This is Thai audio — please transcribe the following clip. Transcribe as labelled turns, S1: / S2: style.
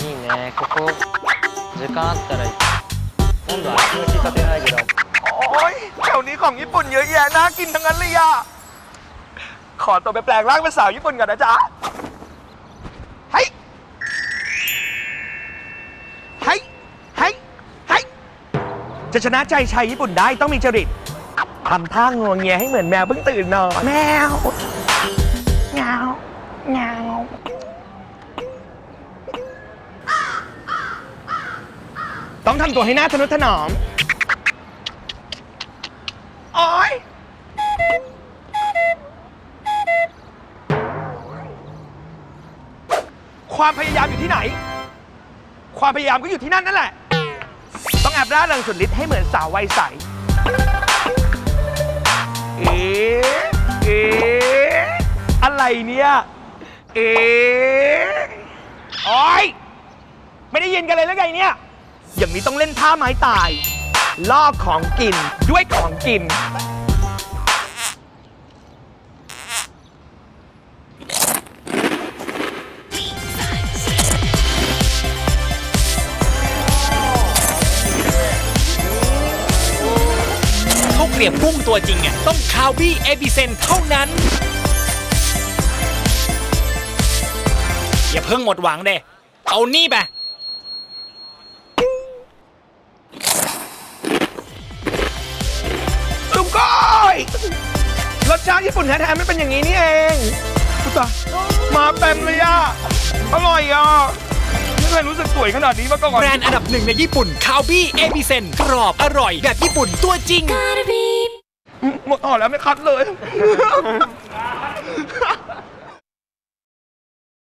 S1: いいねここ時間あったら今度は足の引っ掛けないけど
S2: โอ้ยแถวนี้ของญี่ปุ่นเยอะแยะน่ากินทั้งนั้นเลยอะขอตัวไปแปลงร่างเป็นสาวญี่ปุ่นก่อนนะจ๊ะเฮ้ยเฮ้ยเฮ้ยเฮ้ยจะชนะใจชายญี่ปุ่นได้ต้องมีจริตทำท่างวงเงียให้เหมือนแมวเพิ่งตื่นนอนแมวเงาเงา ต้องทำตัวให้หน้าทนุถนอมโอ๊ยความพยายามอยู่ที่ไหน ความพยายามก็อยู่ที่นั่นนั่นแหละ ต้องแอบร่าเริงสุดฤทธิ์ให้เหมือนสาววัยใส เอ๊เอ๊อะไรเนี่ย เอ๊โอ๊ยไม่ได้ยินกันเลยแล้วไงเนี่ย อย่างนี้ต้องเล่นท่าไม้ตาย ล่อของกินด้วยของกิน
S3: ข้าวเกรียบกุ้งตัวจริงอะต้อง Calbee Ebisen เท่านั้น อย่าเพิ่งหมดหวังเด้เอานี่ไป
S2: รสชาติญี่ปุ่นแท้ๆไม่เป็นอย่างนี้นี่เองอุยตายมาเต็มเลยอะ อร่อยอะ ไม่เคยรู้สึกสวยขนาดนี้มาก่อน
S3: แบรนด์อันดับหนึ่งในญี่ปุ่น Calbee Ebisen กรอบอร่อยแบบญี่ปุ่นตัวจริง
S2: หมดห่อแล้วไม่คัดเลย